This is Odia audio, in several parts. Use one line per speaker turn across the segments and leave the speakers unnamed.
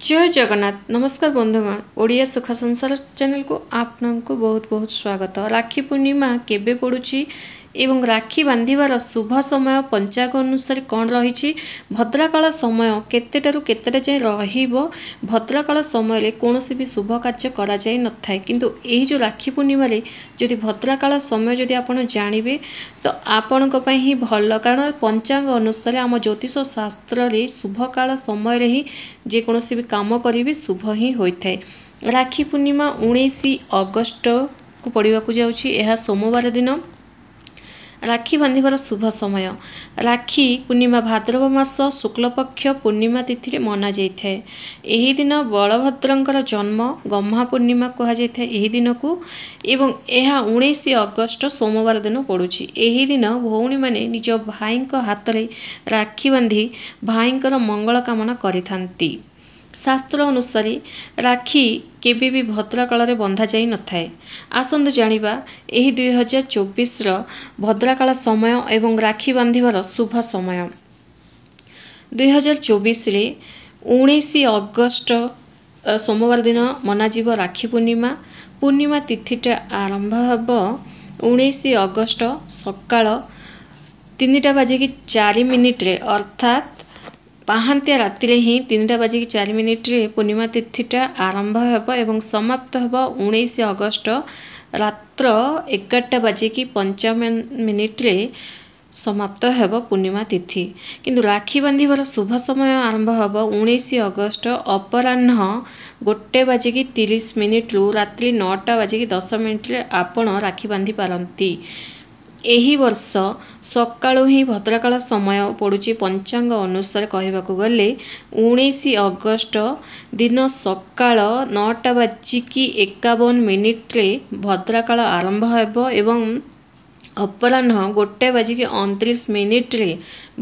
ଜୟ ଜଗନ୍ନାଥ ନମସ୍କାର ବନ୍ଧୁଗଣ ଓଡ଼ିଆ ସୁଖ ସଂସାର ଚ୍ୟାନେଲକୁ ଆପଣଙ୍କୁ ବହୁତ ବହୁତ ସ୍ୱାଗତ ରାକ୍ଷୀ ପୂର୍ଣ୍ଣିମା କେବେ ପଡ଼ୁଛି ଏବଂ ରାକ୍ଷୀ ବାନ୍ଧିବାର ଶୁଭ ସମୟ ପଞ୍ଚାଙ୍ଗ ଅନୁସାରେ କ'ଣ ରହିଛି? ଭଦ୍ରାକାଳ ସମୟ କେତେଟାରୁ କେତେଟା ଯାଏଁ ରହିବ? ଭଦ୍ରାକାଳ ସମୟରେ କୌଣସି ବି ଶୁଭ କାର୍ଯ୍ୟ କରାଯାଇ ନଥାଏ। କିନ୍ତୁ ଏହି ଯେଉଁ ରାକ୍ଷୀ ପୂର୍ଣ୍ଣିମାରେ ଯଦି ଭଦ୍ରାକାଳ ସମୟ ଯଦି ଆପଣ ଜାଣିବେ ତ ଆପଣଙ୍କ ପାଇଁ ହିଁ ଭଲ। କାରଣ ପଞ୍ଚାଙ୍ଗ ଅନୁସାରେ ଆମ ଜ୍ୟୋତିଷ ଶାସ୍ତ୍ରରେ ଶୁଭକାଳ ସମୟରେ ହିଁ ଯେକୌଣସି ବି କାମ କରିବେ ଶୁଭ ହିଁ ହୋଇଥାଏ। ରାକ୍ଷୀ ପୂର୍ଣ୍ଣିମା ଉଣେଇଶ ଅଗଷ୍ଟକୁ ପଡ଼ିବାକୁ ଯାଉଛି। ଏହା ସୋମବାର ଦିନ। ରାକ୍ଷୀ ବାନ୍ଧିବାର ଶୁଭ ସମୟ। ରାକ୍ଷୀ ପୂର୍ଣ୍ଣିମା ଭାଦ୍ରବ ମାସ ଶୁକ୍ଲପକ୍ଷ ପୂର୍ଣ୍ଣିମା ତିଥିରେ ମନାଯାଇଥାଏ ଏହି ଦିନ ବଳଭଦ୍ରଙ୍କର ଜନ୍ମ ଗହ୍ମା ପୂର୍ଣ୍ଣିମା କୁହାଯାଇଥାଏ ଏହି ଦିନକୁ ଏବଂ ଏହା ଉଣେଇଶ ଅଗଷ୍ଟ ସୋମବାର ଦିନ ପଡ଼ୁଛି। ଏହି ଦିନ ଭଉଣୀମାନେ ନିଜ ଭାଇଙ୍କ ହାତରେ ରାକ୍ଷୀ ବାନ୍ଧି ଭାଇଙ୍କର ମଙ୍ଗଳ କାମନା କରିଥାନ୍ତି। ଶାସ୍ତ୍ର ଅନୁସାରେ ରାକ୍ଷୀ କେବେ ବି ଭଦ୍ରାକାଳରେ ବନ୍ଧାଯାଇ ନଥାଏ। ଆସନ୍ତୁ ଜାଣିବା ଏହି ଦୁଇହଜାର ଚବିଶର ଭଦ୍ରାକାଳ ସମୟ ଏବଂ ରାକ୍ଷୀ ବାନ୍ଧିବାର ଶୁଭ ସମୟ। ଦୁଇହଜାର ଚବିଶରେ ଉଣେଇଶ ଅଗଷ୍ଟ ସୋମବାର ଦିନ ମନାଯିବ ରାକ୍ଷୀ ପୂର୍ଣ୍ଣିମା। ପୂର୍ଣ୍ଣିମା ତିଥିଟା ଆରମ୍ଭ ହେବ ଉଣେଇଶ ଅଗଷ୍ଟ ସକାଳ ତିନିଟା ବାଜିକି ଚାରି ମିନିଟରେ। ଅର୍ଥାତ୍ ପାହାନ୍ତିଆ ରାତିରେ ହିଁ ତିନିଟା ବାଜିକି ଚାରି ମିନିଟରେ ପୂର୍ଣ୍ଣିମା ତିଥିଟା ଆରମ୍ଭ ହେବ ଏବଂ ସମାପ୍ତ ହେବ ଉଣେଇଶ ଅଗଷ୍ଟ ରାତ୍ର ଏଗାରଟା ବାଜିକି ପଞ୍ଚାବନ ମିନିଟରେ ସମାପ୍ତ ହେବ ପୂର୍ଣ୍ଣିମା ତିଥି। କିନ୍ତୁ ରାକ୍ଷୀ ବାନ୍ଧିବାର ଶୁଭ ସମୟ ଆରମ୍ଭ ହେବ ଉଣେଇଶ ଅଗଷ୍ଟ ଅପରାହ୍ନ ଗୋଟେ ବାଜିକି ତିରିଶ ମିନିଟରୁ ରାତ୍ରି ନଅଟା ବାଜିକି ଦଶ ମିନିଟରେ ଆପଣ ରାକ୍ଷୀ ବାନ୍ଧି ପାରନ୍ତି। ଏହି ବର୍ଷ ସକାଳୁ ହିଁ ଭଦ୍ରାକାଳ ସମୟ ପଡ଼ୁଛି ପଞ୍ଚାଙ୍ଗ ଅନୁସାରେ କହିବାକୁ ଗଲେ ଉଣେଇଶ ଅଗଷ୍ଟ ଦିନ ସକାଳ ନଅଟା ବାଜିକି ଏକାବନ ମିନିଟରେ ଭଦ୍ରାକାଳ ଆରମ୍ଭ ହେବ ଏବଂ ଅପରାହ୍ନ ଗୋଟେ ବାଜିକି ଅଣତିରିଶ ମିନିଟରେ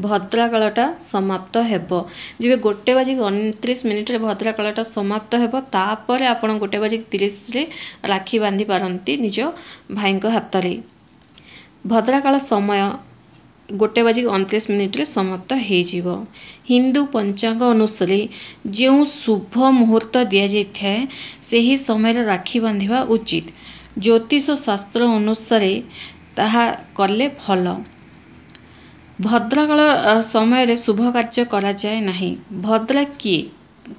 ଭଦ୍ରାକାଳଟା ସମାପ୍ତ ହେବ। ଯେବେ ଗୋଟେ ବାଜିକି ଅଣତିରିଶ ମିନିଟରେ ଭଦ୍ରାକାଳଟା ସମାପ୍ତ ହେବ ତାପରେ ଆପଣ ଗୋଟେ ବାଜିକି ତିରିଶରେ ରାକ୍ଷୀ ବାନ୍ଧି ପାରନ୍ତି ନିଜ ଭାଇଙ୍କ ହାତରେ। ଭଦ୍ରାକାଳ ସମୟ ଗୋଟେ ବାଜିକି ଅଣତିରିଶ ମିନିଟରେ ସମାପ୍ତ ହୋଇଯିବ। ହିନ୍ଦୁ ପଞ୍ଚାଙ୍ଗ ଅନୁସାରେ ଯେଉଁ ଶୁଭ ମୁହୂର୍ତ୍ତ ଦିଆଯାଇଥାଏ ସେହି ସମୟରେ ରାକ୍ଷୀ ବାନ୍ଧିବା ଉଚିତ। ଜ୍ୟୋତିଷ ଶାସ୍ତ୍ର ଅନୁସାରେ ତାହା କଲେ ଭଲ। ଭଦ୍ରାକାଳ ସମୟରେ ଶୁଭ କାର୍ଯ୍ୟ କରାଯାଏ ନାହିଁ। ଭଦ୍ରା କିଏ?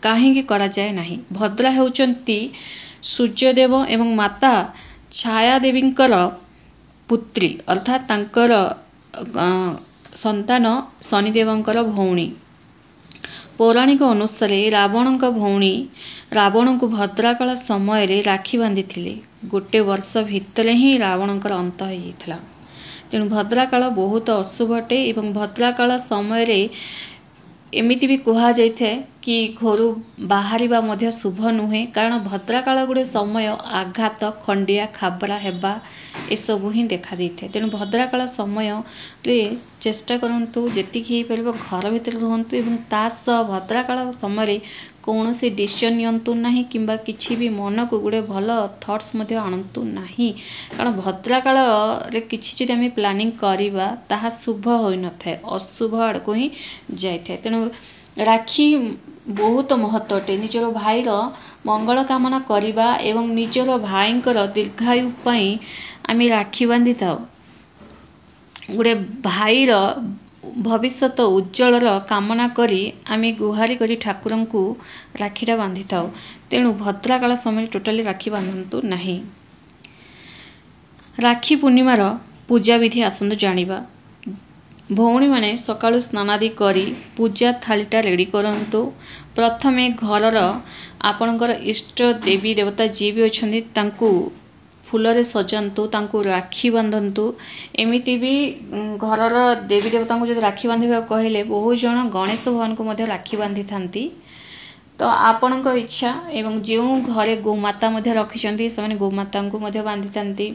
କାହିଁକି କରାଯାଏ ନାହିଁ? ଭଦ୍ରା ହେଉଛନ୍ତି ସୂର୍ଯ୍ୟଦେବ ଏବଂ ମାତା ଛାୟା ଦେବୀଙ୍କର ପୁତ୍ରୀ ଅର୍ଥାତ୍ ତାଙ୍କର ସନ୍ତାନ ଶନିଦେବଙ୍କର ଭଉଣୀ। ପୌରାଣିକ ଅନୁସାରେ ରାବଣଙ୍କ ଭଉଣୀ ରାବଣଙ୍କୁ ଭଦ୍ରାକାଳ ସମୟରେ ରାକ୍ଷୀ ବାନ୍ଧିଥିଲେ। ଗୋଟେ ବର୍ଷ ଭିତରେ ହିଁ ରାବଣଙ୍କର ଅନ୍ତ ହୋଇଯାଇଥିଲା। ତେଣୁ ଭଦ୍ରାକାଳ ବହୁତ ଅଶୁଭ ଅଟେ ଏବଂ ଭଦ୍ରାକାଳ ସମୟରେ ଏମିତି ବି କୁହାଯାଇଥାଏ କି ଘରୁ ବାହାରିବା ମଧ୍ୟ ଶୁଭ ନୁହେଁ। କାରଣ ଭଦ୍ରାକାଳ ଗୋଟେ ସମୟ ଆଘାତ ଖଣ୍ଡିଆ ଖାବରା ହେବା ଏସବୁ ହିଁ ଦେଖା ଦେଇଥାଏ ତେଣୁ ଭଦ୍ରାକାଳ ସମୟରେ ଚେଷ୍ଟା କରନ୍ତୁ ଯେତିକି ହେଇପାରିବ ଘର ଭିତରେ ରୁହନ୍ତୁ ଏବଂ ତା ସହ ଭଦ୍ରାକାଳ ସମୟରେ କୌଣସି ଡିସିସନ୍ ନିଅନ୍ତୁ ନାହିଁ କିମ୍ବା କିଛି ବି ମନକୁ ଗୋଟେ ଭଲ ଥଟ୍ସ ମଧ୍ୟ ଆଣନ୍ତୁ ନାହିଁ। କାରଣ ଭଦ୍ରାକାଳରେ କିଛି ଯଦି ଆମେ ପ୍ଲାନିଂ କରିବା ତାହା ଶୁଭ ହୋଇନଥାଏ ଅଶୁଭ ଆଡ଼କୁ ହିଁ ଯାଇଥାଏ। ତେଣୁ ରାକ୍ଷୀ ବହୁତ ମହତ୍ତ୍ୱ ଅଟେ ନିଜର ଭାଇର ମଙ୍ଗଳ କାମନା କରିବା ଏବଂ ନିଜର ଭାଇଙ୍କର ଦୀର୍ଘାୟୁ ପାଇଁ ଆମେ ରାକ୍ଷୀ ବାନ୍ଧିଥାଉ। ଗୋଟେ ଭାଇର ଭବିଷ୍ୟତ ଉଜ୍ଜଳର କାମନା କରି ଆମେ ଗୁହାରି କରି ଠାକୁରଙ୍କୁ ରାକ୍ଷୀଟା ବାନ୍ଧିଥାଉ। ତେଣୁ ଭଦ୍ରାକାଳ ସମୟରେ ଟୋଟାଲି ରାକ୍ଷୀ ବାନ୍ଧନ୍ତୁ ନାହିଁ। ରାକ୍ଷୀ ପୂର୍ଣ୍ଣିମାର ପୂଜାବିଧି ଆସନ୍ତୁ ଜାଣିବା। ଭଉଣୀମାନେ ସକାଳୁ ସ୍ନାନାଦି କରି ପୂଜା ଥାଳିଟା ରେଡ଼ି କରନ୍ତୁ। ପ୍ରଥମେ ଘରର ଆପଣଙ୍କର ଇଷ୍ଟ ଦେବୀ ଦେବତା ଯିଏ ବି ଅଛନ୍ତି ତାଙ୍କୁ ଫୁଲରେ ସଜାନ୍ତୁ ତାଙ୍କୁ ରାକ୍ଷୀ ବାନ୍ଧନ୍ତୁ। ଏମିତି ବି ଘରର ଦେବୀ ଦେବତାଙ୍କୁ ଯଦି ରାକ୍ଷୀ ବାନ୍ଧିବାକୁ କହିଲେ ବହୁ ଜଣ ଗଣେଶ ଭଗବାନଙ୍କୁ ମଧ୍ୟ ରାକ୍ଷୀ ବାନ୍ଧିଥାନ୍ତି। ତ ଆପଣଙ୍କ ଇଚ୍ଛା ଏବଂ ଯେଉଁ ଘରେ ଗୋମାତା ମଧ୍ୟ ରଖିଛନ୍ତି ସେମାନେ ଗୋମାତାଙ୍କୁ ମଧ୍ୟ ବାନ୍ଧିଥାନ୍ତି।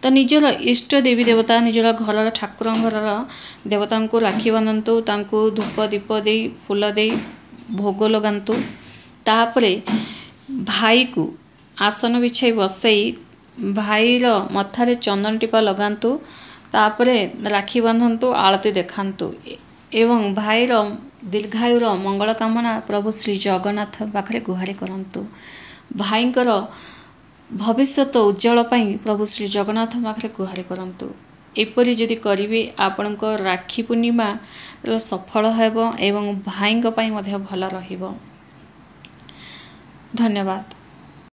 ତ ନିଜର ଇଷ୍ଟ ଦେବୀ ଦେବତା ନିଜର ଘରର ଠାକୁରଙ୍କ ଘରର ଦେବତାଙ୍କୁ ରାକ୍ଷୀ ବାନ୍ଧନ୍ତୁ ତାଙ୍କୁ ଧୂପ ଦୀପ ଦେଇ ଫୁଲ ଦେଇ ଭୋଗ ଲଗାନ୍ତୁ। ତାପରେ ଭାଇକୁ ଆସନ ବିଛାଇ ବସାଇ ଭାଇର ମଥାରେ ଚନ୍ଦନ ଟିପା ଲଗାନ୍ତୁ ତାପରେ ରାକ୍ଷୀ ବାନ୍ଧନ୍ତୁ ଆଳତି ଦେଖାନ୍ତୁ ଏବଂ ଭାଇର ଦୀର୍ଘାୟୁର ମଙ୍ଗଳ କାମନା ପ୍ରଭୁ ଶ୍ରୀ ଜଗନ୍ନାଥ ପାଖରେ ଗୁହାରି କରନ୍ତୁ। ଭାଇଙ୍କର ଭବିଷ୍ୟତ ଉଜ୍ଜଳ ପାଇଁ ପ୍ରଭୁ ଶ୍ରୀ ଜଗନ୍ନାଥ ପାଖରେ ଗୁହାରି କରନ୍ତୁ। ଏପରି ଯଦି କରିବେ ଆପଣଙ୍କ ରାକ୍ଷୀ ପୂର୍ଣ୍ଣିମାର ସଫଳ ହେବ ଏବଂ ଭାଇଙ୍କ ପାଇଁ ମଧ୍ୟ ଭଲ ରହିବ। ଧନ୍ୟବାଦ।